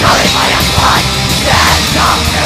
Calling my blood, stand up.